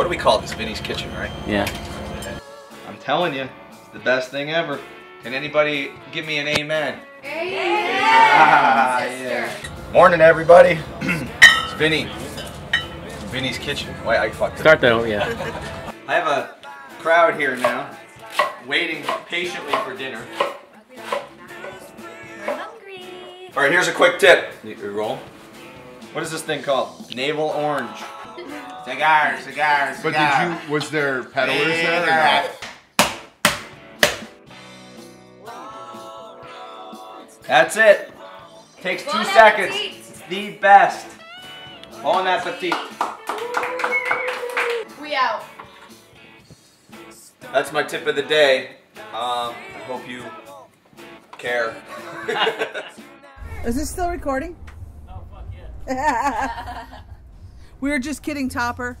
What do we call this? Vinnie's Kitchen, right? Yeah. I'm telling you, it's the best thing ever. Can anybody give me an amen? Ah, yeah. Morning, everybody. it's Vinnie. Vinnie's Kitchen. Wait, I fucked it. Start though, yeah. I have a crowd here now, waiting patiently for dinner. We're hungry. All right, here's a quick tip. You you roll. What is this thing called? Navel orange. Cigar, cigar, cigar. But did you? Was there peddlers there? Or not? That's it. Takes two Bon seconds. appetit. It's the best. Bon appetit. We out. That's my tip of the day. Um, I hope you care. Is this still recording? Oh, fuck yeah. We were just kidding, Topper.